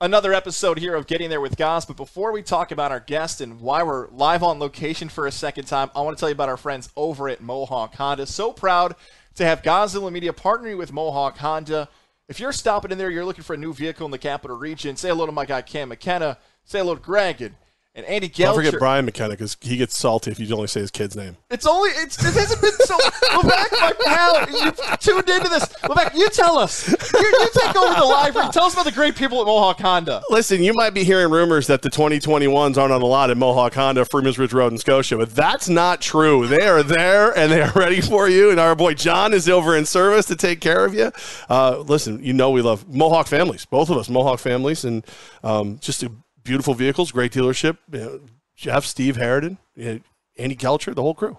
another episode here of Getting There with Goz. But before we talk about our guest and why we're live on location for a second time, I want to tell you about our friends over at Mohawk Honda. So proud to have Gozilla Media partnering with Mohawk Honda. If you're stopping in there, you're looking for a new vehicle in the capital region, say hello to my guy Cam McKenna, say hello to Greg and and Andy Gelcher. Don't forget Brian McKenna because he gets salty if you only say his kid's name. It's only it's it hasn't been so. Levack, my pal, you tuned into this. Levack, you tell us. You, you take over the live library. Tell us about the great people at Mohawk Honda. Listen, you might be hearing rumors that the 2021s aren't on the lot at Mohawk Honda, Freeman's Bridge Road in Scotia, but that's not true. They are there and they are ready for you. And our boy John is over in service to take care of you. Uh, listen, you know we love Mohawk families, both of us Mohawk families, and um, just a beautiful vehicles, great dealership. You know, Jeff, Steve Harridan, you know, Andy Kelcher, the whole crew.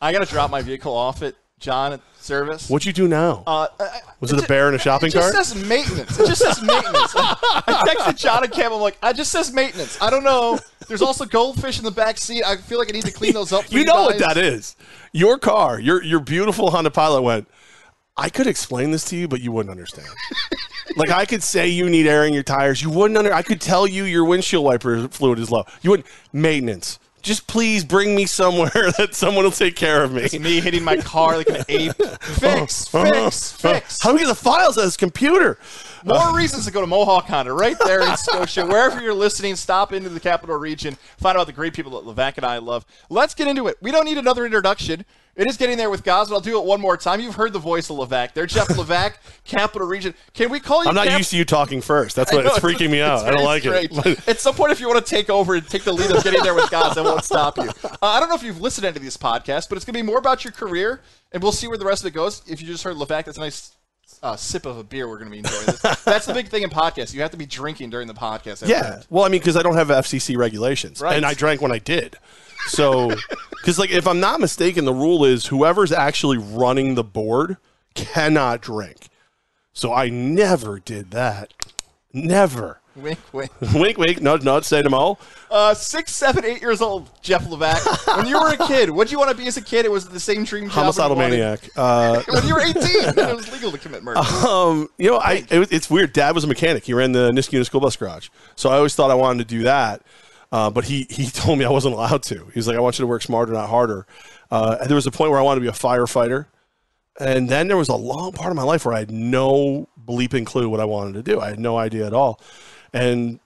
I got to drop my vehicle off at John at service. What'd you do now? Uh, uh was it, it a bear in a shopping it just cart? says maintenance. It just says maintenance. I texted John and Cam. I'm like, I just says maintenance. I don't know. There's also goldfish in the back seat. I feel like I need to clean those up. you, you know guys. what that is? Your car, your your beautiful Honda Pilot went. I could explain this to you, but you wouldn't understand. Like I could say you need air in your tires, you wouldn't under. I could tell you your windshield wiper fluid is low. You wouldn't maintenance. Just please bring me somewhere that someone will take care of me. It's me hitting my car like an ape. Fix, fix, fix. How do we get the files on this computer? More reasons to go to Mohawk Honda right there in Scotia. Wherever you're listening, stop into the capital region. Find out the great people that Levack and I love. Let's get into it. We don't need another introduction. It is getting there with but I'll do it one more time. You've heard the voice of Levack. They're Jeff Levack, Capital Region. Can we call you? I'm not Cap- used to you talking first. That's what know, it's freaking me out. I don't like strange. it. At some point, if you want to take over and take the lead of getting there with Goz, I won't stop you. Uh, I don't know if you've listened to any of these podcasts, but it's going to be more about your career, and we'll see where the rest of it goes. If you just heard Levack, that's a nice uh, sip of a beer. We're going to be enjoying this. That's the big thing in podcasts. You have to be drinking during the podcast. Yeah. Well, I mean, because I don't have FCC regulations, Right. and I drank when I did. So, because like if I'm not mistaken, the rule is whoever's actually running the board cannot drink. So I never did that. Never. Wink, wink. wink, wink, nudge, nudge, say to Mo. Uh, six, seven, eight years old, Jeff Levack. when you were a kid, what did you want to be as a kid? It was the same dream job. Homicidal maniac. Uh, When you were 18, it was legal to commit murder. um, you know, I it, it's weird. Dad was a mechanic. He ran the Niskayuna school bus garage. So I always thought I wanted to do that. Uh, but he he told me I wasn't allowed to. He was like, I want you to work smarter, not harder. Uh, and there was a point where I wanted to be a firefighter. And then there was a long part of my life where I had no bleeping clue what I wanted to do. I had no idea at all. And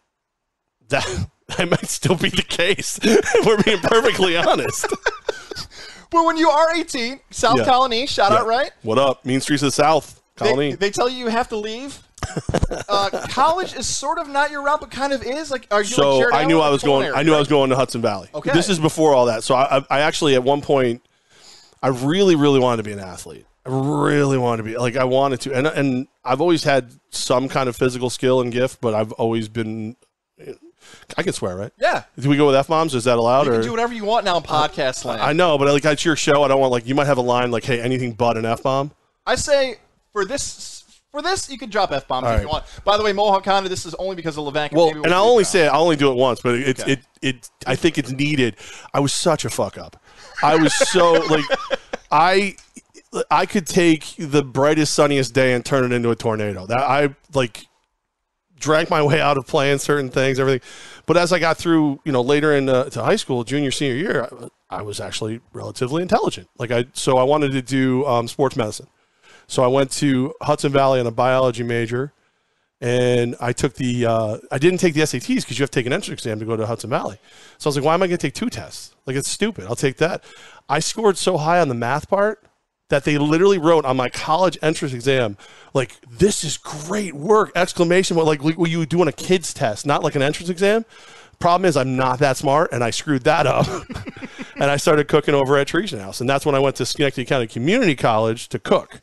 that that might still be the case. we're being perfectly honest. But when you are 18, South Yeah. Colony, shout out, right? What up? Mean Streets of the South. Colony. They, they tell you you have to leave. Uh, college is sort of not your route, but kind of is. Like, are you like so Jared I knew I was going. I knew I was going to Hudson Valley. Okay. This is before all that. So I, I, I actually at one point, I really, really wanted to be an athlete. I really wanted to be like I wanted to, and and I've always had some kind of physical skill and gift, but I've always been. I can swear, right? Yeah. Do we go with f bombs? Is that allowed? You or can do whatever you want now in podcast land. I know, but like that's your show. I don't want like you might have a line like, "Hey, anything but an f bomb." I say for this for this you can drop f bombs if right. you want. By the way, Mohawk Honda, this is only because of Levac. Well, and I'll only say it, I'll only do it once, but it's Okay. it it I think it's needed. I was such a fuck up. I was so like I I could take the brightest sunniest day and turn it into a tornado. That I like drank my way out of playing certain things, everything. But as I got through, you know, later in uh, to high school, junior senior year, I, I was actually relatively intelligent. Like I so I wanted to do um, sports medicine. So I went to Hudson Valley on a biology major and I took the uh, I didn't take the SATs because you have to take an entrance exam to go to Hudson Valley. So I was like, why am I going to take two tests? Like it's stupid. I'll take that. I scored so high on the math part that they literally wrote on my college entrance exam, like this is great work! Exclamation! What Like what you would do on a kid's test, not like an entrance exam. Problem is, I'm not that smart, and I screwed that up. and I started cooking over at Teresian House, and that's when I went to Schenectady County Community College to cook.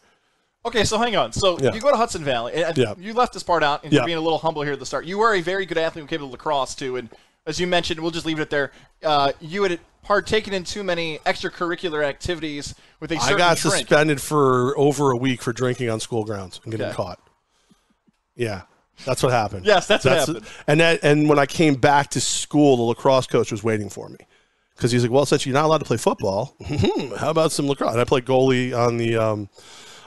Okay, so hang on. So Yeah. you go to Hudson Valley. And Yeah. You left this part out, and Yeah. you're being a little humble here at the start. You were a very good athlete who came to lacrosse too, and as you mentioned, we'll just leave it there. Uh, you had partaken in too many extracurricular activities with a certain I got drink. suspended for over a week for drinking on school grounds and getting Okay. caught. Yeah, that's what happened. Yes, that's what happened. And that, and when I came back to school, the lacrosse coach was waiting for me because he's like, "Well, since you're not allowed to play football, how about some lacrosse?" And I played goalie on the um,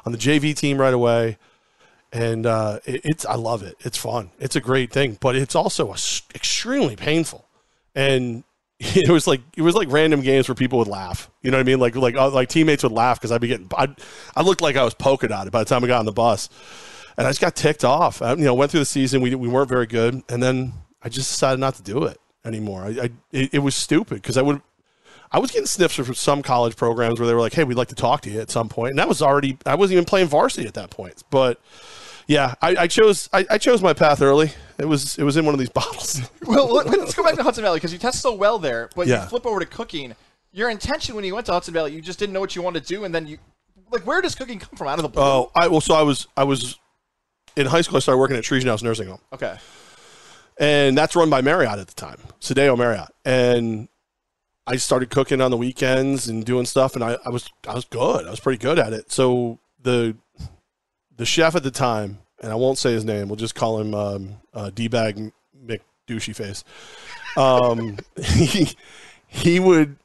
on the JV team right away. and uh, it, it's I love it. It's fun. It's a great thing, but it's also a extremely painful. And it was like it was like random games where people would laugh. You know what I mean? Like like uh, like teammates would laugh because I'd be getting I I looked like I was polka dotted by the time I got on the bus, and I just got ticked off. I, you know, went through the season. We we weren't very good, and then I just decided not to do it anymore. I, I it, it was stupid because I would. I was getting sniffs from some college programs where they were like, "Hey, we'd like to talk to you at some point," and that was already I wasn't even playing varsity at that point. But yeah, I, I chose I, I, chose my path early. It was it was in one of these bottles. well, let's go back to Hudson Valley because you test so well there, but yeah. you flip over to cooking. Your intention when you went to Hudson Valley, you just didn't know what you wanted to do, and then you like where does cooking come from out of the blue? Oh, I well, so I was I was in high school. I started working at Teresian House Nursing Home. Okay, and that's run by Marriott at the time, Sodexo Marriott, and I started cooking on the weekends and doing stuff, and I, I was I was good. I was pretty good at it. So the the chef at the time, and I won't say his name. We'll just call him um, uh, D-bag Mick Douchey Face. Um, he he would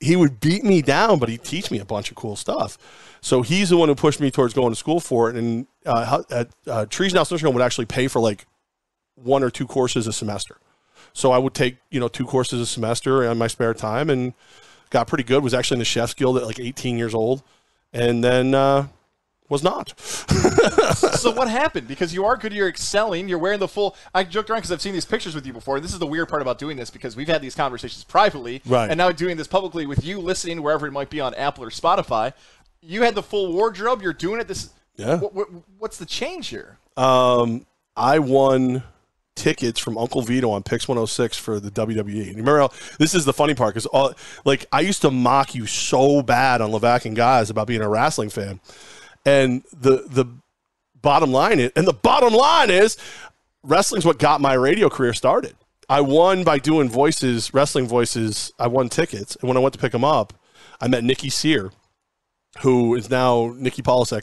he would beat me down, but he'd teach me a bunch of cool stuff. So he's the one who pushed me towards going to school for it. And uh, at uh, Teresian Home would actually pay for like one or two courses a semester. So I would take you know two courses a semester in my spare time and got pretty good. Was actually in the chef's guild at like 18 years old, and then uh, was not. so what happened? Because you are good, you're excelling, you're wearing the full. I joked around because I've seen these pictures with you before. This is the weird part about doing this because we've had these conversations privately, right. and now doing this publicly with you listening wherever it might be on Apple or Spotify. You had the full wardrobe. You're doing it. This. Yeah. What, what, what's the change here? Um, I won tickets from Uncle Vito on Pix 106 for the WWE. And remember, this is the funny part because like I used to mock you so bad on Levack and Goz about being a wrestling fan. And the the bottom line is, and the bottom line is, wrestling's what got my radio career started. I won by doing voices, wrestling voices. I won tickets, and when I went to pick them up, I met Nikki Sear, who is now Nikki Polasek.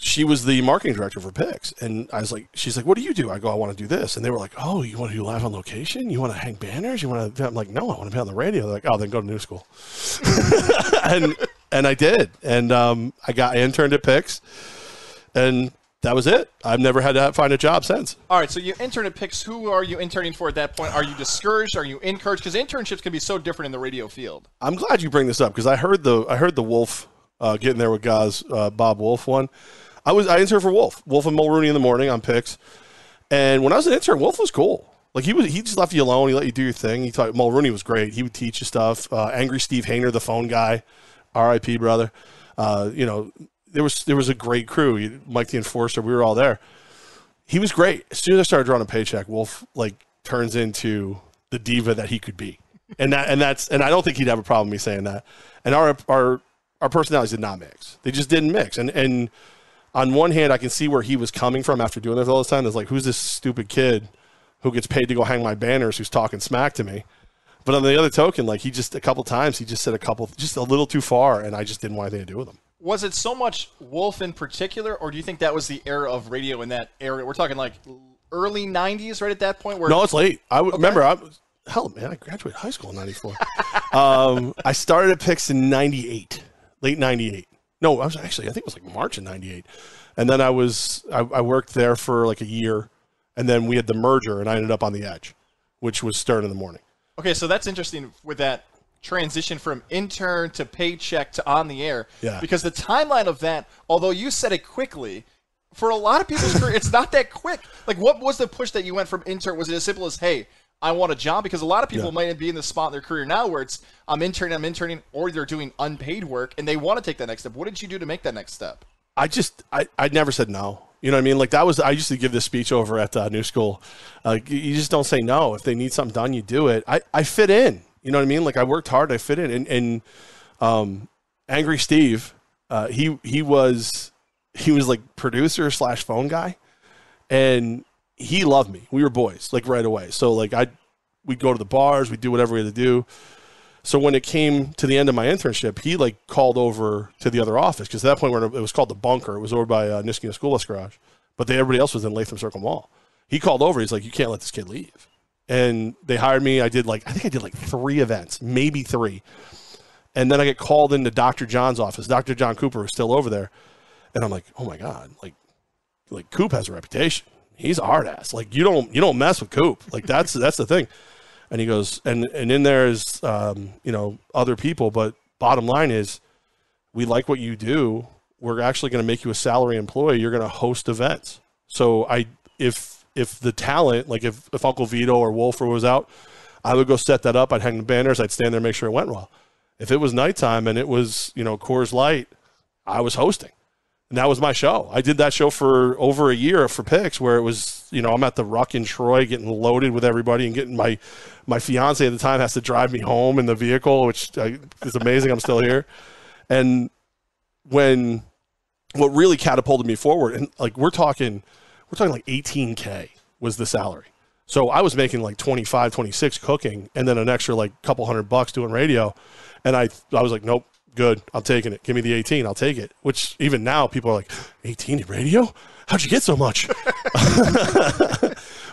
She was the marketing director for Pix, and I was like, she's like, "What do you do?" I go, "I want to do this," and they were like, "Oh, you want to do live on location? You want to hang banners? You want to?" I'm like, "No, I want to be on the radio." They're like, "Oh, then go to new school," and and I did, and um, I got I interned at Pix, and that was it. I've never had to find a job since. All right, so you intern at Pix. Who are you interning for at that point? Are you discouraged? Are you encouraged? Because internships can be so different in the radio field. I'm glad you bring this up because I heard the I heard the Wolf uh, getting there with Goz uh, Bob Wolf one. I was I interned for Wolf Wolf and Mulrooney in the morning on Pix, and when I was an intern, Wolf was cool. Like he was, he just left you alone. He let you do your thing. He thought Mulrooney was great. He would teach you stuff. Uh, Angry Steve Hayner, the phone guy, R.I.P. brother. Uh, you know, there was there was a great crew. Mike the Enforcer, we were all there. He was great. As soon as I started drawing a paycheck, Wolf like turns into the diva that he could be, and that and that's and I don't think he'd have a problem me saying that. And our our our personalities did not mix. They just didn't mix. And and on one hand, I can see where he was coming from after doing this all this time. It's like, who's this stupid kid who gets paid to go hang my banners, who's talking smack to me? But on the other token, like he just a couple times he just said a couple just a little too far, and I just didn't want anything to do with him. Was it so much Wolf in particular, or do you think that was the era of radio in that area? We're talking like early '90s, right at that point. Where no, it's late. I okay. remember. I hell, man. I graduated high school in '94. um, I started at Pix in '98, late '98. No, I was actually I think it was like March of '98, and then I was I, I worked there for like a year, and then we had the merger, and I ended up on the Edge, which was Stern in the morning. Okay, so that's interesting with that transition from intern to paycheck to on the air. Yeah. Because the timeline of that, although you said it quickly, for a lot of people's career, it's not that quick. Like, what was the push that you went from intern? Was it as simple as, hey, I want a job? Because a lot of people yeah. might be in the spot in their career now where it's, I'm interning, I'm interning, or they're doing unpaid work and they want to take that next step. What did you do to make that next step? I just, I, I never said no. You know what I mean? Like that was I used to give this speech over at uh, New School. Uh, you just don't say no. If they need something done, you do it. I, I fit in. You know what I mean? Like I worked hard. I fit in. And, and um, Angry Steve, uh, he he was he was like producer slash phone guy, and he loved me. We were boys like right away. So like I we'd go to the bars. We'd do whatever we had to do. So when it came to the end of my internship, he like called over to the other office because at that point where it was called the bunker, it was over by uh, Niskayuna School Bus Garage, but they, everybody else was in Latham Circle Mall. He called over. He's like, "You can't let this kid leave." And they hired me. I did like I think I did like three events, maybe three, and then I get called into Dr. John's office. Dr. John Cooper was still over there, and I'm like, "Oh my god!" Like like Coop has a reputation. He's a hard ass. Like you don't you don't mess with Coop. Like that's that's the thing. And he goes, and and in there is um, you know other people, but bottom line is, we like what you do. We're actually going to make you a salary employee. You're going to host events. So I if if the talent like if if Uncle Vito or Wolfer was out, I would go set that up. I'd hang the banners. I'd stand there, and make sure it went well. If it was nighttime and it was you know Coors Light, I was hosting and that was my show. I did that show for over a year for Pix, where it was, you know, I'm at the Ruck in Troy, getting loaded with everybody, and getting my my fiance at the time has to drive me home in the vehicle, which uh, is amazing. I'm still here, and when what really catapulted me forward, and like we're talking, we're talking like 18k was the salary. So I was making like 25, 26 cooking, and then an extra like couple hundred bucks doing radio, and I I was like, nope, good. I'm taking it. Give me the 18. I'll take it. Which even now people are like, 18 in radio? How'd you get so much?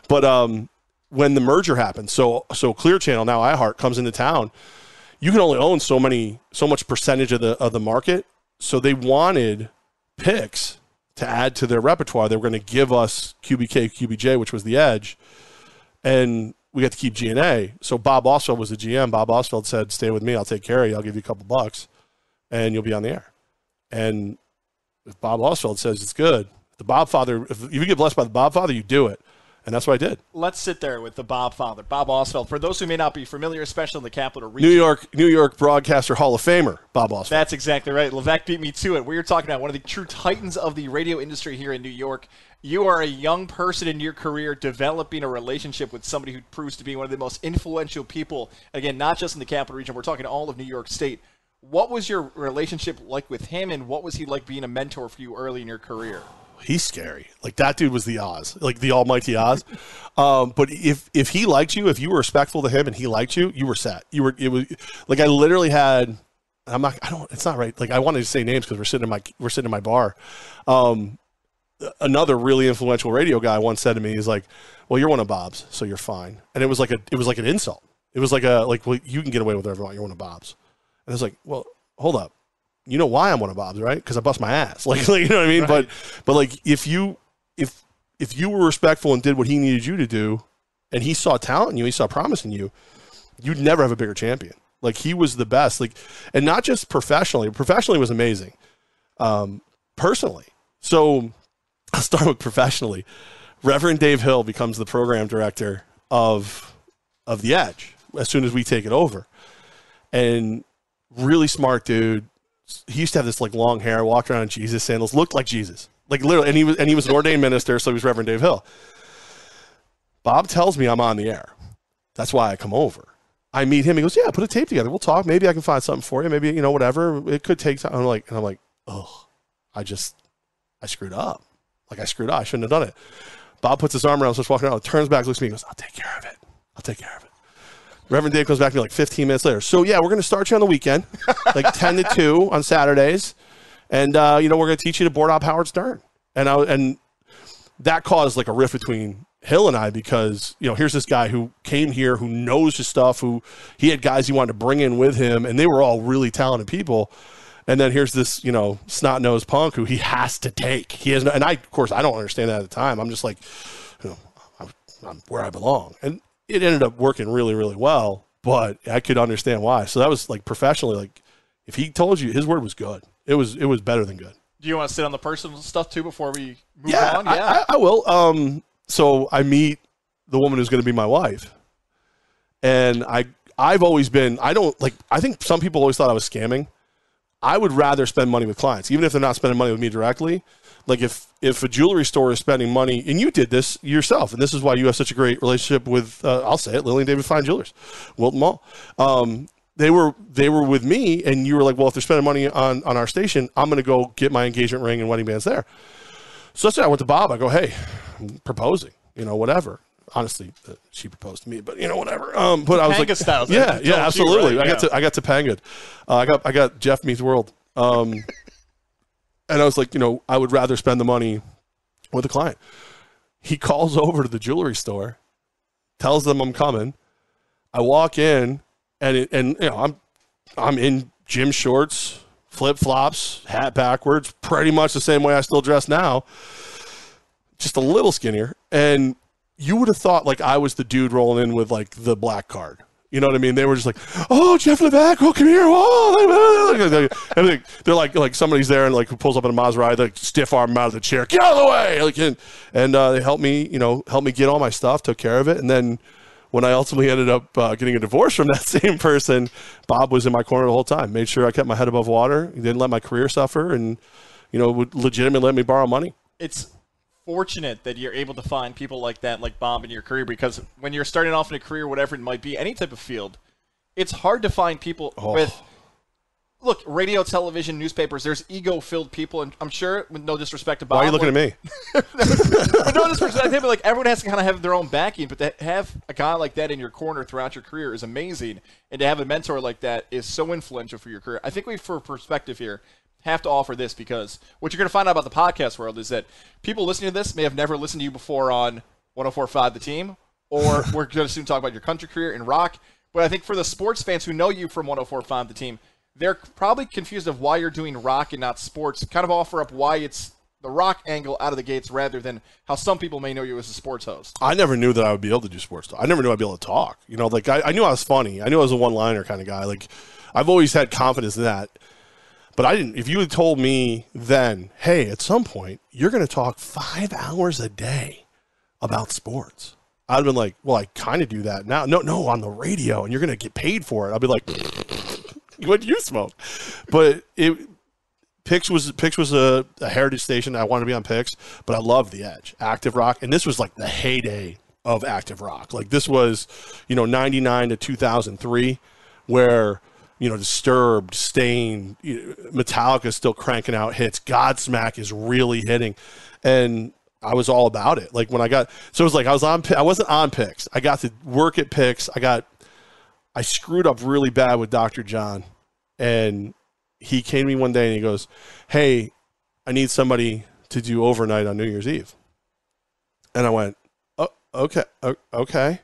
but um, when the merger happened, so so Clear Channel now iHeart comes into town. You can only own so many so much percentage of the of the market. So they wanted Pix to add to their repertoire. They were going to give us QBK, QBJ, which was the edge, and we got to keep GNA. So Bob Oswald was the GM. Bob Oswald said, "Stay with me. I'll take care of you. I'll give you a couple bucks." And you'll be on the air. And if Bob Oswald says it's good, the Bob Father, if you get blessed by the Bob Father, you do it. And that's what I did. Let's sit there with the Bob Father, Bob Oswald. For those who may not be familiar, especially in the capital region, New York, New York broadcaster Hall of Famer, Bob Oswald. That's exactly right. Levack beat me to it. We were talking about one of the true titans of the radio industry here in New York. You are a young person in your career developing a relationship with somebody who proves to be one of the most influential people. Again, not just in the capital region. We're talking all of New York State. What was your relationship like with him, and what was he like being a mentor for you early in your career? He's scary. Like that dude was the Oz, like the Almighty Oz. Um, but if if he liked you, if you were respectful to him and he liked you, you were set. You were it was like I literally had. I'm not. I don't. It's not right. Like I wanted to say names because we're sitting in my we're sitting in my bar. Um, another really influential radio guy once said to me, he's like, "Well, you're one of Bob's, so you're fine." And it was like a it was like an insult. It was like a like well, you can get away with whatever you want. You're one of Bob's. And I was like, well, hold up. You know why I'm one of Bob's, right? Because I bust my ass. Like, like, you know what I mean? Right. But, but like, if you, if, if you were respectful and did what he needed you to do, and he saw talent in you, he saw promise in you, you'd never have a bigger champion. Like he was the best. Like, and not just professionally. Professionally was amazing. Um, personally, so I'll start with professionally. Reverend Dave Hill becomes the program director of of the Edge as soon as we take it over, and really smart dude. He used to have this like long hair, walked around in Jesus sandals, looked like Jesus, like literally. And he was and he was an ordained minister, so he was Reverend Dave Hill. Bob tells me I'm on the air. That's why I come over. I meet him. He goes, "Yeah, put a tape together. We'll talk. Maybe I can find something for you. Maybe you know whatever. It could take time." I'm like, and I'm like, "Oh, I just, I screwed up. Like I screwed up. I shouldn't have done it." Bob puts his arm around, starts walking around, turns back, looks at me, goes, "I'll take care of it. I'll take care of it." Reverend Dave comes back to me like 15 minutes later. So yeah, we're going to start you on the weekend, like 10 to 2 on Saturdays, and uh, you know we're going to teach you to board op Howard Stern. And I and that caused like a rift between Hill and I because you know here's this guy who came here who knows his stuff, who he had guys he wanted to bring in with him, and they were all really talented people. And then here's this, you know, snot nosed punk who he has to take. He has, no, and I, of course, I don't understand that at the time. I'm just like, you know, I'm, I'm where I belong. And it ended up working really, really well, but I could understand why. So that was like professionally, like if he told you his word was good, it was it was better than good. Do you want to sit on the personal stuff too before we move yeah, on? Yeah, I, I will. Um, so I meet the woman who's going to be my wife, and I I've always been I don't like I think some people always thought I was scamming. I would rather spend money with clients, even if they're not spending money with me directly. Like if if a jewelry store is spending money, and you did this yourself, and this is why you have such a great relationship with uh, I'll say it, Lily David Fine Jewelers, Wilton Mall. Um, they were they were with me, and you were like, well, if they're spending money on on our station, I'm going to go get my engagement ring and wedding bands there. So that's it. I went to Bob. I go, hey, I'm proposing, you know, whatever. Honestly, uh, she proposed to me, but you know, whatever. Um, but I was like, style, yeah, yeah, absolutely. You, right? I got to I got to Topanga. Uh, I got I got Jeff meets world. Um, and I was like, you know, I would rather spend the money with a client. He calls over to the jewelry store, tells them I'm coming. I walk in, and it, and you know I'm I'm in gym shorts, flip flops, hat backwards, pretty much the same way I still dress now. just a little skinnier, and you would have thought like I was the dude rolling in with like the black card. You know what I mean? They were just like, "Oh, Jeff Levack, oh, come here!" Oh, and they, they're like, like somebody's there and like pulls up in a Maserati, like stiff arm out of the chair, get out of the way, like, and, and uh, they helped me, you know, help me get all my stuff, took care of it, and then when I ultimately ended up uh, getting a divorce from that same person, Bob was in my corner the whole time, made sure I kept my head above water, he didn't let my career suffer, and you know, would legitimately let me borrow money. It's fortunate that you're able to find people like that, like Bob, in your career because when you're starting off in a career, whatever it might be, any type of field, it's hard to find people Oh. with. Look, radio, television, newspapers. There's ego-filled people, and I'm sure, with no disrespect to Bob, Why are you looking like, at me? with no disrespect, to him, but like everyone has to kind of have their own backing. But to have a guy like that in your corner throughout your career is amazing, and to have a mentor like that is so influential for your career. I think we, for perspective here, have to offer this because what you're going to find out about the podcast world is that people listening to this may have never listened to you before on 104.5 The Team, or we're going to soon talk about your country career in rock. But I think for the sports fans who know you from 104.5 The Team, they're probably confused of why you're doing rock and not sports. Kind of offer up why it's the rock angle out of the gates rather than how some people may know you as a sports host. I never knew that I would be able to do sports talk. I never knew I'd be able to talk. You know, like I, I knew I was funny. I knew I was a one liner kind of guy. Like I've always had confidence in that. But I didn't if you had told me then, hey, at some point you're gonna talk five hours a day about sports. I'd have been like, well, I kind of do that now. No, no, on the radio, and you're gonna get paid for it. I'd be like, what do you smoke? But it Pix was Pix was a, a heritage station. I wanted to be on Pix, but I loved the Edge, Active Rock, and this was like the heyday of Active Rock. Like this was, you know, ninety nine to two thousand three, where you know Disturbed, Staind, you know, Metallica is still cranking out hits. Godsmack is really hitting, and I was all about it. Like when I got, so it was like I was on, I wasn't on Pix. I got to work at Pix. I got, I screwed up really bad with Dr. John, and he came to me one day and he goes, "Hey, I need somebody to do overnight on New Year's Eve." And I went, "Oh, okay, okay."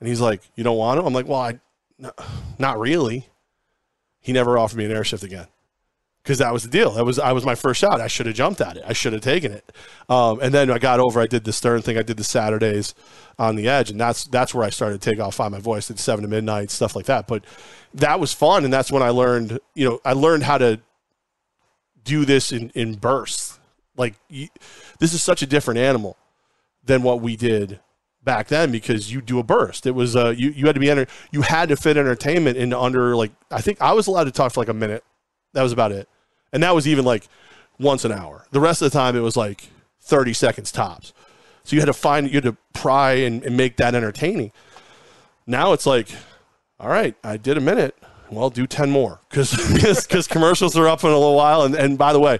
And he's like, "You don't want to?" I'm like, "Well, I, no, not really." He never offered me an air shift again because that was the deal. That was I was my first shot. I should have jumped at it. I should have taken it. Um, and then I got over. I did the Stern thing. I did the Saturdays on the edge, and that's that's where I started to take off. Find my voice. Did seven to midnight stuff like that. But that was fun, and that's when I learned. You know, I learned how to do this in in bursts. Like you, this is such a different animal than what we did back then because you do a burst. It was uh you you had to be enter you had to fit entertainment in under like I think I was allowed to talk for like a minute. That was about it. And that was even like once an hour. The rest of the time it was like 30 seconds tops. So you had to find you had to pry and, and make that entertaining. Now it's like, all right, I did a minute. Well, do 10 more because because commercials are up in a little while. And, and by the way,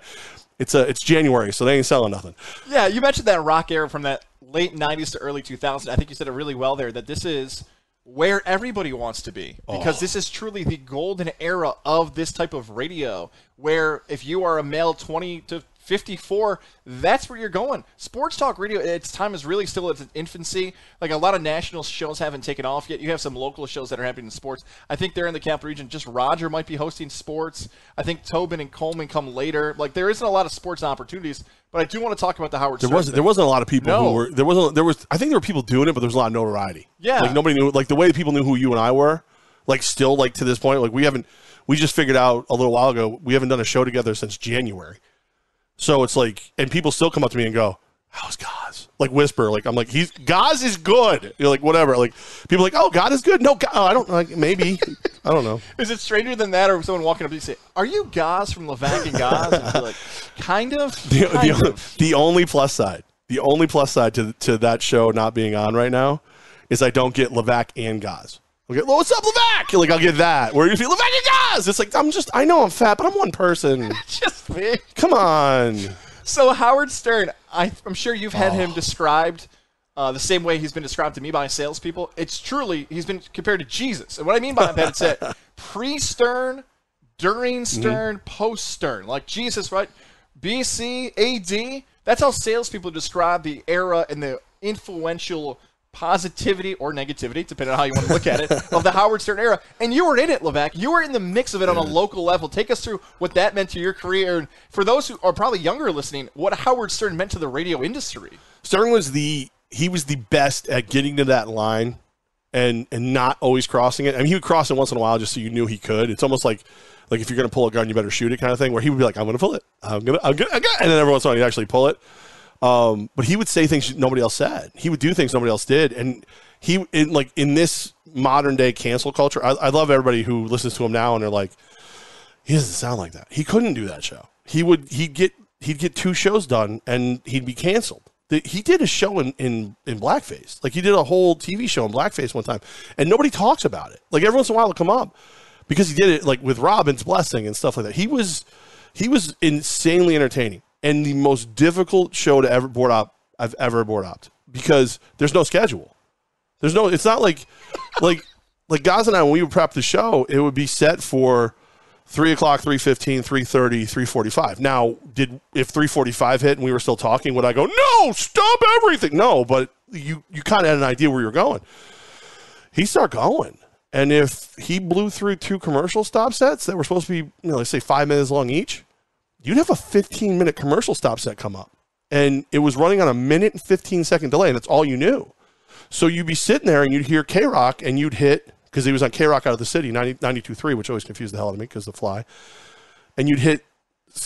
it's a it's January, so they ain't selling nothing. Yeah, you mentioned that rock era from that late 90s to early 2000s. I think you said it really well there that this is where everybody wants to be because oh. this is truly the golden era of this type of radio where if you are a male 20 to 54 that's where you're going sports talk radio its time is really still at its infancy like a lot of national shows haven't taken off yet you have some local shows that are happening in sports i think they're in the capital region just roger might be hosting sports i think tobin and coleman come later like there isn't a lot of sports opportunities but i do want to talk about the howard There wasn't thing. there wasn't a lot of people No. who were there wasn't there was I think there were people doing it, but there was a lot of notoriety. Yeah. like nobody knew like the way people knew who you and I were. Like still like to this point, like we haven't we just figured out a little while ago we haven't done a show together since January. So it's like, and people still come up to me and go, "How's Goz?" Like whisper, like I'm like, "He's Goz is good." You're like, whatever. Like people are like, "Oh, God is good." No, God, oh, I don't like maybe. I don't know. Is it stranger than that, or someone walking up to you say, "Are you Goz from Levack and Goz?" And like, kind of. the, kind the, of. the only plus side, the only plus side to to that show not being on right now is I don't get Levack and Goz. Okay, well, what's up, Levack? Like I'll get that. Where you feel Levack and Goz? It's like I'm just I know I'm fat, but I'm one person. Just me. Come on. So Howard Stern, I, I'm sure you've had Oh. him described uh, the same way he's been described to me by salespeople. It's truly he's been compared to Jesus, and what I mean by that, it's that pre-Stern, during Stern, post-Stern, like Jesus, right? BC, AD. That's how salespeople describe the era and the influential positivity or negativity, depending on how you want to look at it, of the Howard Stern era. And you were in it, Levack. You were in the mix of it on a local level. Take us through what that meant to your career. And for those who are probably younger listening, what Howard Stern meant to the radio industry. Stern was the he was the best at getting to that line and and not always crossing it. I mean, he would cross it once in a while just so you knew he could. It's almost like like if you're going to pull a gun, you better shoot it kind of thing. Where he would be like, "I'm going to pull it. I'm going to, I'm going to," and then every once in a while he'd actually pull it. Um, but he would say things nobody else said. He would do things nobody else did, and he in like in this modern day cancel culture. I, I love everybody who listens to him now and they're like, he doesn't sound like that. He couldn't do that show. He would he'd get he'd get two shows done and he'd be canceled. He did a show in, in in blackface. Like he did a whole TV show in blackface one time, and nobody talks about it. Like every once in a while it'll come up because he did it like with Robin's blessing and stuff like that. He was he was insanely entertaining and the most difficult show to ever board op I've ever board op because there's no schedule. There's no. It's not like like like Goz and I when we would prep the show, it would be set for three o'clock, 3.15, 3.30, 3.45. Now, did if 3.45 hit and we were still talking, would I go, no, stop everything? No, but you, you kind of had an idea where you're going. He started going. And if he blew through two commercial stop sets that were supposed to be, you know, let's say five minutes long each, you'd have a 15 minute commercial stop set come up. And it was running on a minute and 15 second delay, and that's all you knew. So you'd be sitting there and you'd hear K Rock and you'd hit because he was on K Rock out of the city, 90, 92.3, which always confused the hell out of me because the fly. And you'd hit,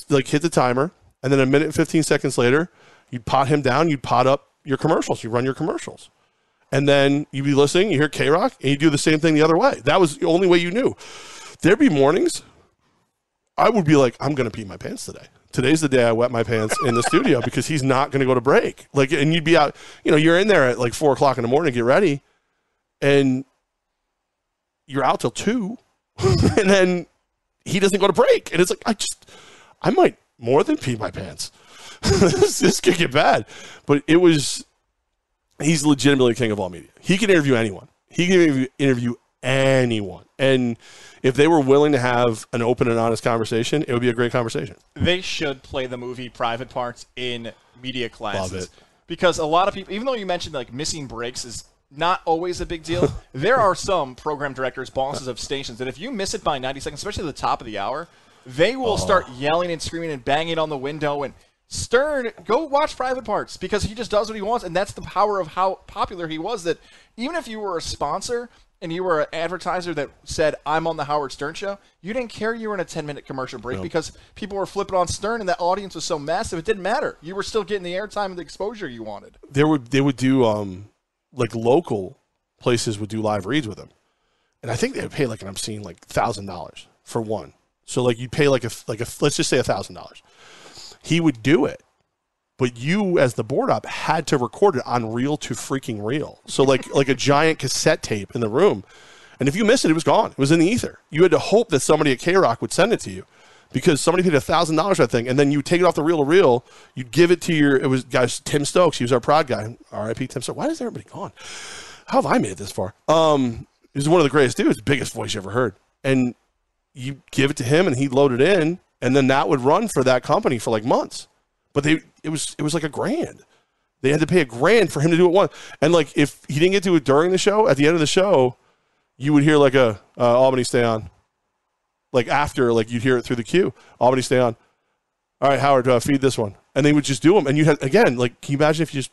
like, hit the timer. And then a minute and 15 seconds later, you'd pot him down, you'd pot up your commercials, you run your commercials. And then you'd be listening, you hear K Rock, and you do the same thing the other way. That was the only way you knew. There'd be mornings I would be like, I'm going to pee my pants today. Today's the day I wet my pants in the studio because he's not going to go to break. Like, and you'd be out, you know, you're in there at like four o'clock in the morning, get ready, and you're out till two, and then he doesn't go to break, and it's like I just I might more than pee my pants. this, this could get bad, but it was. He's legitimately king of all media. He can interview anyone. He can interview, interview anyone, and if they were willing to have an open and honest conversation, it would be a great conversation. They should play the movie Private Parts in media classes. Love it. Because a lot of people, even though you mentioned like missing breaks is not always a big deal, there are some program directors, bosses of stations that if you miss it by 90 seconds, especially at the top of the hour, they will oh. start yelling and screaming and banging on the window and Stern, go watch Private Parts because he just does what he wants, and that's the power of how popular he was. That even if you were a sponsor and you were an advertiser that said, I'm on the Howard Stern show, you didn't care you were in a 10 minute commercial break because people were flipping on Stern and that audience was so massive, it didn't matter. You were still getting the airtime and the exposure you wanted. There would they would do um like local places would do live reads with him, and I think they would pay like an obscene like thousand dollars for one. So like you pay like a like a let's just say a thousand dollars. He would do it, but you as the board op had to record it on reel to freaking reel. So like like a giant cassette tape in the room, and if you missed it, it was gone. It was in the ether. You had to hope that somebody at K Rock would send it to you. Because somebody paid a thousand dollars for that thing, and then you take it off the reel to reel. You'd give it to your. It was guys Tim Stokes. He was our prod guy. R.I.P. Tim Stokes. Why is everybody gone? How have I made it this far? Um, he was one of the greatest dudes, biggest voice you ever heard. And you give it to him, and he'd load it in, and then that would run for that company for like months. But they, it was it was like a grand. They had to pay a grand for him to do it once. And like if he didn't get to it during the show, at the end of the show, you would hear like a uh, Albany stay on. Like after, like you'd hear it through the queue. Albany stay on. All right, Howard, uh, feed this one, and they would just do them. And you had again, like, can you imagine if you just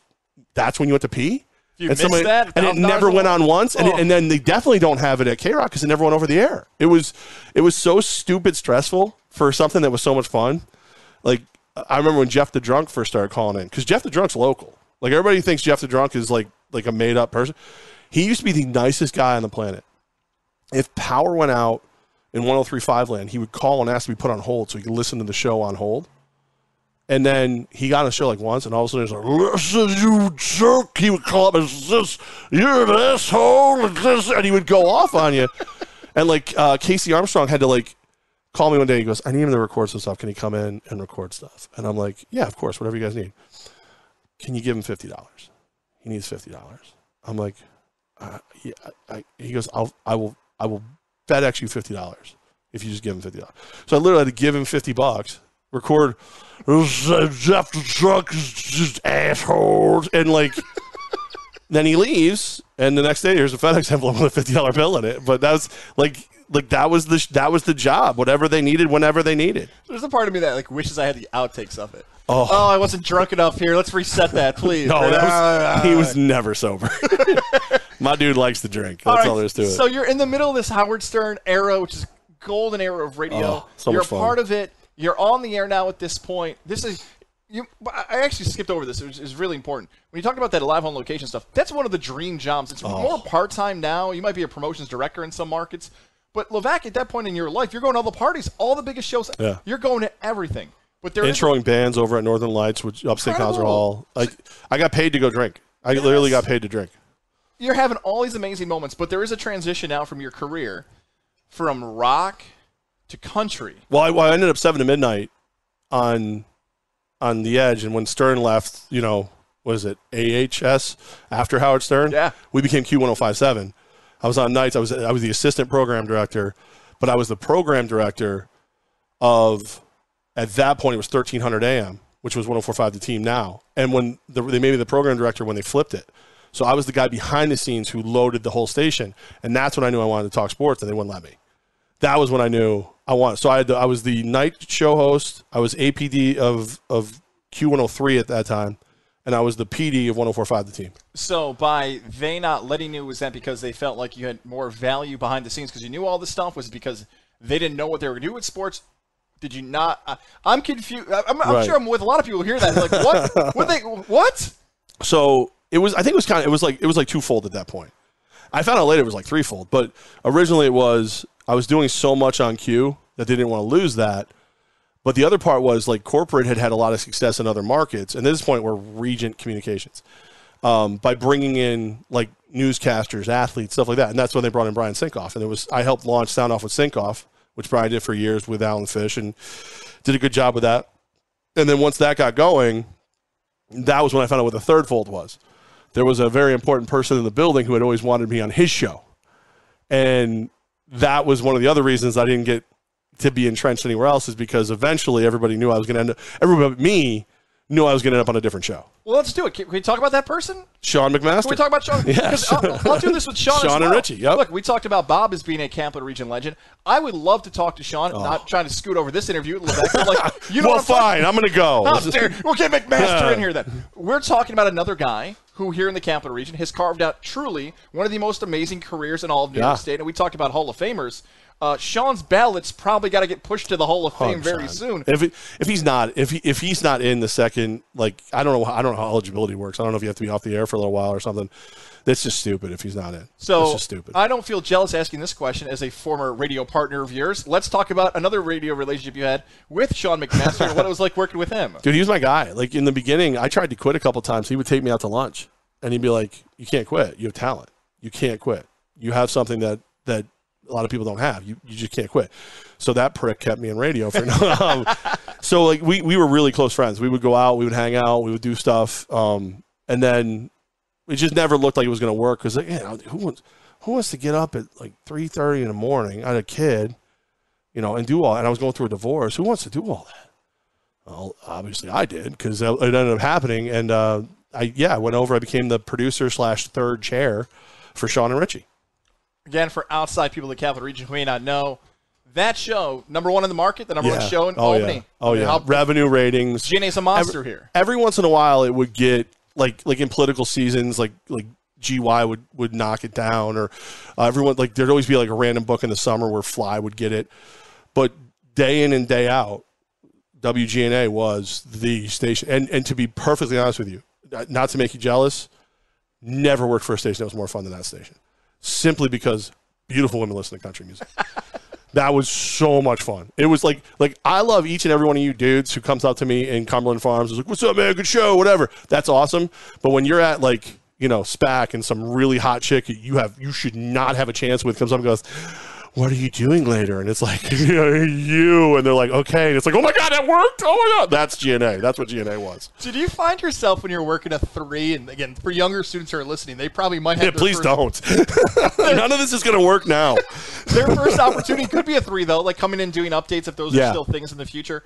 that's when you went to pee? you and, missed that, and it never went on once, and, it- Oh. and then they definitely don't have it at K Rock because it never went over the air. It was it was so stupid stressful for something that was so much fun. Like I remember when Jeff the Drunk first started calling in because Jeff the Drunk's local. Like everybody thinks Jeff the Drunk is like like a made up person. He used to be the nicest guy on the planet. If power went out in 1035 land, he would call and ask to be put on hold so he could listen to the show on hold. And then he got on the show like once, and all of a sudden he's like, "Listen, you jerk!" He would call up and this, "You're an asshole," and and he would go off on you. and like uh, Casey Armstrong had to like call me one day. He goes, "I need him to record some stuff. Can he come in and record stuff?" And I'm like, "Yeah, of course. Whatever you guys need." Can you give him fifty dollars? He needs fifty dollars. I'm like, uh. I, he goes, "I'll, I will, I will FedEx you fifty dollars if you just give him fifty dollars." So I literally had to give him fifty bucks, record Jeff the Drunk is just assholes, and like then he leaves, and the next day here's a FedEx envelope with a fifty dollar bill in it. But that was like like that was the that was the job. Whatever they needed, whenever they needed. There's a part of me that like wishes I had the outtakes of it. Oh, oh I wasn't drunk enough here. Let's reset that, please. no, that was, uh, he was never sober. My dude likes to drink. That's all, right, all there is to it. So you're in the middle of this Howard Stern era, which is golden era of radio. Oh, so you're a part of it. You're on the air now at this point. This is you, I actually skipped over this. It was, really important. When you talk about that live on location stuff, that's one of the dream jobs. It's oh. more part time now. You might be a promotions director in some markets, but Levack, at that point in your life, you're going to all the parties, all the biggest shows. Yeah. You're going to everything. But there introing bands over at Northern Lights, which upstate Concert Hall. Like I got paid to go drink. I yes. literally got paid to drink. You're having all these amazing moments, but there is a transition now from your career from rock to country. Well, I, well, I ended up seven to midnight on on the edge, and when Stern left, you know, was it AHS after Howard Stern? Yeah, we became Q1057. I was on nights. I was I was the assistant program director, but I was the program director of at that point it was 1300 AM, which was 1045 the team now. And when the, they made me the program director when they flipped it. So I was the guy behind the scenes who loaded the whole station, and that's when I knew I wanted to talk sports, and they wouldn't let me. That was when I knew I wanted. So I had the, I was the night show host. I was APD of of Q103 at that time, and I was the PD of 1045 the team. So by they not letting you, was that because they felt like you had more value behind the scenes because you knew all this stuff? Was it because they didn't know what they were going to do with sports? Did you not? Uh, I'm confused. I'm, I'm right. sure I'm with a lot of people here that. Like, what? what they? What? So it was. I think it was kind of. It was like it was like twofold at that point. I found out later it was like threefold, but originally it was I was doing so much on Q that they didn't want to lose that. But the other part was like corporate had had a lot of success in other markets, and at this point we're Regent Communications um, by bringing in like newscasters, athletes, stuff like that, and that's when they brought in Brian Sinkoff, and it was I helped launch Sound Off with Sinkoff, which Brian did for years with Alan Fish, and did a good job with that. And then once that got going, that was when I found out what the third fold was. There was a very important person in the building who had always wanted me on his show, and that was one of the other reasons I didn't get to be entrenched anywhere else is because eventually everybody knew I was going to end up, everybody but me knew I was going to end up on a different show. Well, let's do it. Can we talk about that person? Sean McMaster. Can we talk about Sean? Yes. I'll, I'll, do this with Sean. Sean well. and Richie. Yep. Look, we talked about Bob as being a Capital Region legend. I would love to talk to Sean. Oh. Not trying to scoot over this interview. Like, you know well, fine. I'm going to go. We'll get McMaster in here then. We're talking about another guy who here in the Capital Region has carved out truly one of the most amazing careers in all of New York State. And we talked about Hall of Famers. Uh, Sean's ballot's probably got to get pushed to the Hall of Fame 100%. very soon. If it, if he's not if he, if he's not in the second, like I don't know I don't know how eligibility works. I don't know if you have to be off the air for a little while or something. That's just stupid if he's not in. So stupid. I don't feel jealous asking this question as a former radio partner of yours. Let's talk about another radio relationship you had with Sean McMaster and what it was like working with him. Dude, he was my guy. Like in the beginning, I tried to quit a couple times. He would take me out to lunch and he'd be like, "You can't quit. You have talent. You can't quit. You have something that that a lot of people don't have. You you just can't quit. So that prick kept me in radio for um, so like we we were really close friends. We would go out, we would hang out, we would do stuff, um, and then it just never looked like it was going to work because like, yeah, who wants who wants to get up at like three thirty in the morning? I had a kid, you know, and do all. And I was going through a divorce. Who wants to do all that? Well, obviously I did because it ended up happening. And uh, I yeah, I went over. I became the producer slash third chair for Sean and Richie again, for outside people of the Capital Region who may not know, that show, number one in the market, the number yeah. one show in oh, Albany. Yeah. Oh, yeah. How, Revenue ratings. GNA's a monster every, here. Every once in a while, it would get, like, like in political seasons, like, like GY would, would knock it down, or uh, everyone, like, there'd always be, like, a random book in the summer where Fly would get it. But day in and day out, WGNA was the station. And, and to be perfectly honest with you, not to make you jealous, never worked for a station that was more fun than that station. Simply because beautiful women listen to country music. that was so much fun. It was like like I love each and every one of you dudes who comes out to me in Cumberland Farms is like, "What's up, man? Good show, whatever." That's awesome. But when you're at like you know SPAC and some really hot chick you have you should not have a chance with comes up and goes what are you doing later? And it's like, you. And they're like, okay. And it's like, oh my God, that worked. Oh my God. That's GNA. That's what GNA was. Did you find yourself when you're working a three? And again, for younger students who are listening, they probably might have. Yeah, please don't. None of this is going to work now. their first opportunity could be a three, though, like coming in doing updates if those yeah. are still things in the future.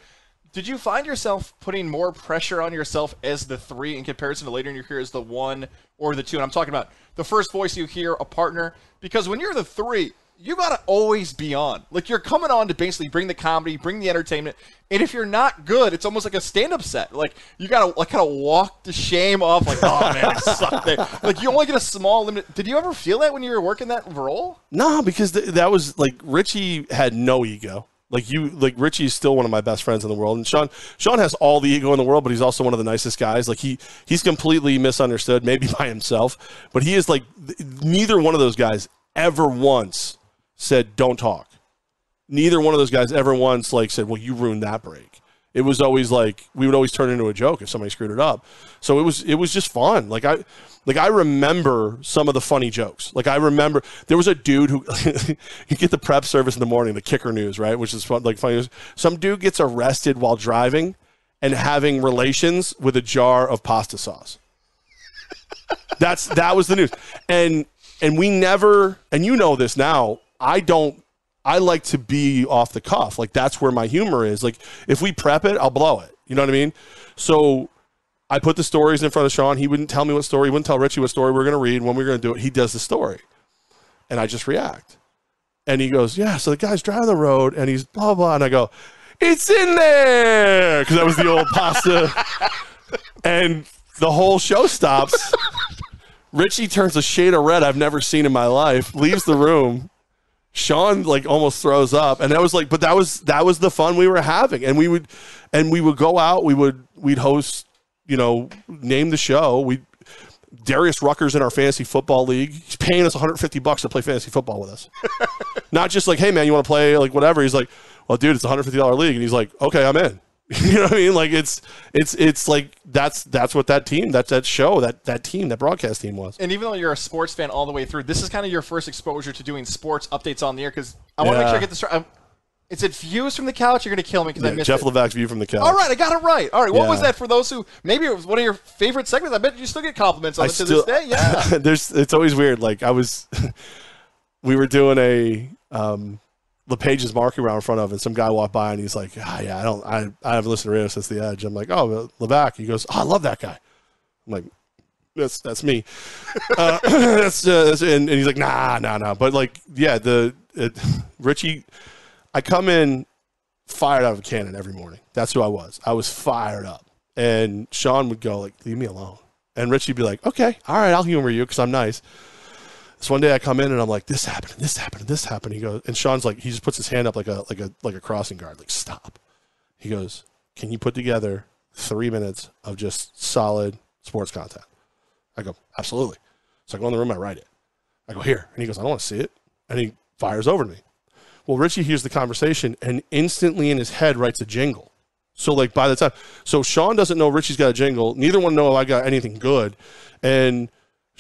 Did you find yourself putting more pressure on yourself as the three in comparison to later in your career as the one or the two? And I'm talking about the first voice you hear, a partner, because when you're the three, you gotta always be on. Like you're coming on to basically bring the comedy, bring the entertainment, and if you're not good, it's almost like a stand-up set. Like you gotta like kind of walk the shame off. Like oh man, I suck there. Like you only get a small limit. Did you ever feel that when you were working that role? No, because th- that was like Richie had no ego. Like you, like Richie is still one of my best friends in the world, and Sean, Sean has all the ego in the world, but he's also one of the nicest guys. Like he, he's completely misunderstood, maybe by himself, but he is like th- neither one of those guys ever once said don't talk. Neither one of those guys ever once like said, "Well, you ruined that break." It was always like we would always turn into a joke if somebody screwed it up. So it was it was just fun. Like I like I remember some of the funny jokes. Like I remember there was a dude who you get the prep service in the morning, the kicker news, right? Which is fun, like funny. news. Some dude gets arrested while driving and having relations with a jar of pasta sauce. That's that was the news. And and we never and you know this now, I don't I like to be off the cuff. Like that's where my humor is. Like if we prep it, I'll blow it. You know what I mean? So I put the stories in front of Sean. He wouldn't tell me what story. He wouldn't tell Richie what story we are going to read when we are going to do it. He does the story, and I just react. And he goes, "Yeah." So the guy's driving the road, and he's blah blah, and I go, "It's in there," because that was the old pasta. and the whole show stops. Richie turns a shade of red I've never seen in my life, leaves the room. Sean like almost throws up, and that was like, but that was that was the fun we were having, and we would, and we would go out, we would we'd host, you know, name the show. We Darius Rucker's in our fantasy football league. He's paying us 150 bucks to play fantasy football with us. Not just like, hey man, you want to play like whatever. He's like, well, dude, it's a 150 dollar league, and he's like, okay, I'm in. You know what I mean? Like it's it's it's like that's that's what that team, that's that show, that that team, that broadcast team was. And even though you're a sports fan all the way through, this is kind of your first exposure to doing sports updates on the air because I want to yeah. make sure I get this right. Is it views from the couch? You're going to kill me because yeah, I missed Jeff it. Levack's view from the couch. All right, I got it right. All right, what yeah. was that for those who maybe it was one of your favorite segments? I bet you still get compliments on I it to still, this day. Yeah, there's it's always weird. Like I was, we were doing a um, LePage's marking around in front of, and some guy walked by and he's like, ah, "Yeah, I don't, I, I haven't listened to radio since the Edge." I'm like, "Oh, Levack." He goes, oh, "I love that guy." I'm like, "That's that's me." uh, that's, uh, that's and, and, he's like, "Nah, nah, nah." But like, yeah, the it, Richie, I come in fired out of a cannon every morning. That's who I was. I was fired up, and Sean would go like, "Leave me alone," and Richie'd be like, "Okay, all right, I'll humor you because I'm nice." So one day I come in and I'm like, this happened, and this happened, and this happened. He goes, and Sean's like, he just puts his hand up like a like a like a crossing guard, like stop. He goes, can you put together three minutes of just solid sports content? I go, absolutely. So I go in the room, I write it. I go here, and he goes, I don't want to see it, and he fires over to me. Well, Richie hears the conversation and instantly in his head writes a jingle. So like by the time, so Sean doesn't know Richie's got a jingle. Neither one know if I got anything good, and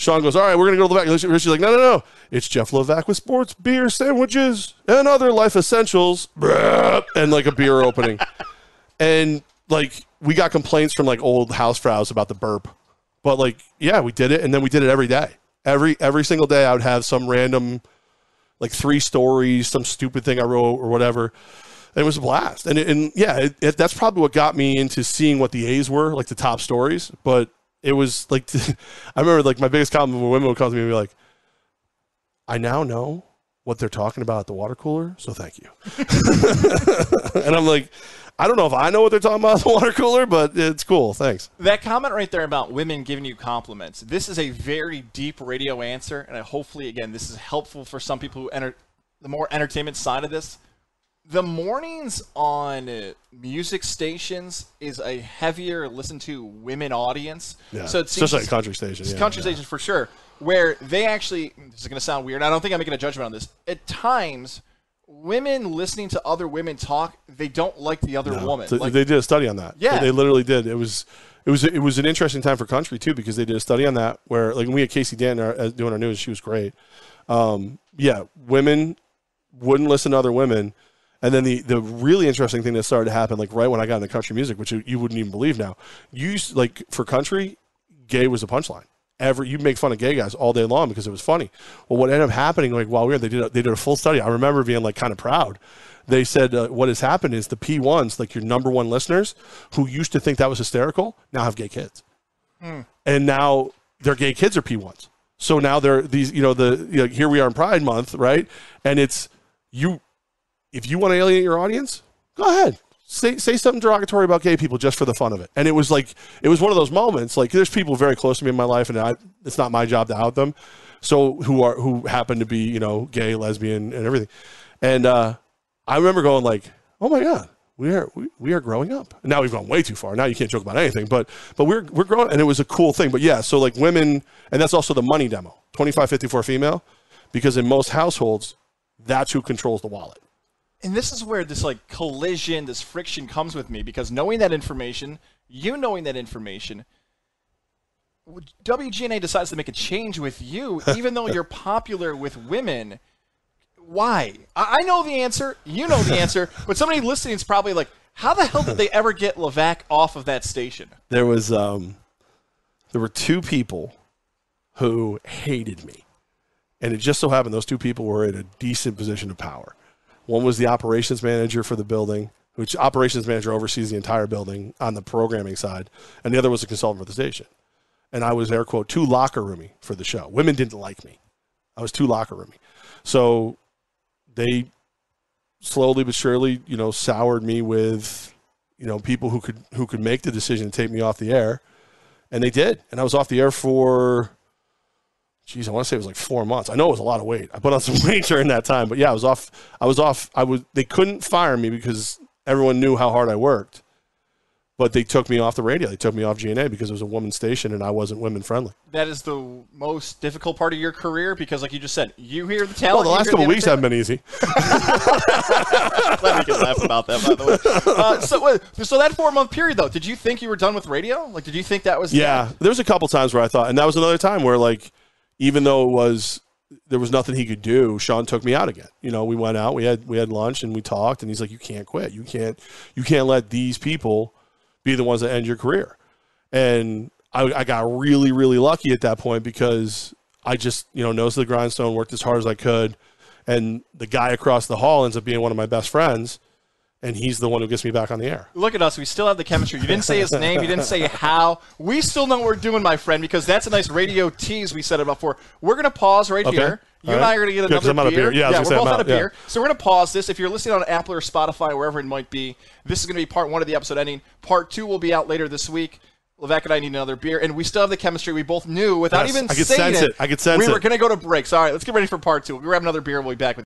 Sean goes, all right, we're going to go to the back. Richie's like, no, no, no. It's Jeff Levack with sports, beer, sandwiches, and other life essentials. And like a beer opening. and like, we got complaints from like old housefraus about the burp. But like, yeah, we did it. And then we did it every day. Every, every single day I would have some random, like three stories, some stupid thing I wrote or whatever. And it was a blast. And, and yeah, it, it, that's probably what got me into seeing what the A's were, like the top stories. But it was like I remember like my biggest compliment when women would come to me and be like, I now know what they're talking about at the water cooler, so thank you. and I'm like, I don't know if I know what they're talking about at the water cooler, but it's cool. Thanks. That comment right there about women giving you compliments. This is a very deep radio answer, and hopefully, again, this is helpful for some people who enter the more entertainment side of this the mornings on music stations is a heavier listen to women audience. Yeah. So it's especially country stations. Yeah, country yeah. stations for sure, where they actually this is going to sound weird. I don't think I'm making a judgment on this. At times, women listening to other women talk, they don't like the other no. woman. So like, they did a study on that. Yeah, they, they literally did. It was. It was it was an interesting time for country too because they did a study on that where like we had Casey Dan uh, doing our news she was great, um, yeah women wouldn't listen to other women and then the, the really interesting thing that started to happen, like right when I got into country music, which you, you wouldn't even believe now, you used, like for country, gay was a punchline. every you make fun of gay guys all day long because it was funny. Well, what ended up happening like while we were they did a, they did a full study. I remember being like kind of proud. They said uh, what has happened is the P1s, like your number one listeners, who used to think that was hysterical, now have gay kids, and now their gay kids are P1s. So now they're these, you know, the you know, here we are in Pride Month, right? And it's you. If you want to alienate your audience, go ahead. Say, say something derogatory about gay people just for the fun of it. And it was like, it was one of those moments. Like, there's people very close to me in my life, and I, it's not my job to out them. So who are who happen to be, you know, gay, lesbian, and everything. And uh, I remember going like, oh my god, we are we, we are growing up. Now we've gone way too far. Now you can't joke about anything, but but we're we're growing, and it was a cool thing. But yeah, so like women, and that's also the money demo, 25, 54 female, because in most households, that's who controls the wallet. And this is where this like collision, this friction comes with me because knowing that information, you knowing that information, WGNA decides to make a change with you, even though you're popular with women. Why? I I know the answer. You know the answer. But somebody listening is probably like, how the hell did they ever get Levack off of that station? there was um there were two people who hated me and it just so happened those two people were in a decent position of power one was the operations manager for the building which operations manager oversees the entire building on the programming side and the other was a consultant for the station. And i was air quote too locker roomy for the show. Women didn't like me. I was too locker roomy so they slowly but surely you know soured me with you know people who could who could make the decision to take me off the air and they did. And i was off the air for geez i want to say it was like four months i know it was a lot of weight i put on some weight during that time but yeah i was off i was off i was they couldn't fire me because everyone knew how hard i worked but they took me off the radio they took me off gna because it was a woman station and i wasn't women friendly That is the most difficult part of your career because, like you just said, you hear the well talent. the last couple weeks haven't been easy Glad we can laugh about that, by the way. Uh, so, so that four month period, though, did you think you were done with radio? Like, did you think that was? Yeah, end? there was a couple times where I thought, and that was another time where like, even though it was there was nothing he could do, Sean took me out again. You know, we went out, we had we had lunch, and we talked, and he's like, "You can't quit. You can't you can't let these people be the ones that end your career." And I, I got really really lucky at that point because I just you know nose to the grindstone, worked as hard as I could, and the guy across the hall ends up being one of my best friends. And he's the one who gets me back on the air. Look at us. We still have the chemistry. You didn't say his name. You didn't say how. We still know what we're doing, my friend, because that's a nice radio tease we set it up for. We're going to pause right Okay. here. You All and I right. are going to get another of beer. Yeah, I we're say both I'm out of yeah. beer. So we're going to pause this. If you're listening on Apple or Spotify or wherever it might be, this is going to be part one of the episode ending. Part two will be out later this week. Levack and I need another beer, and we still have the chemistry. We both knew without Yes, even I could saying sense it. I could sense we were going to go to breaks. All right, let's get ready for part two. We'll grab another beer. and We'll be back with.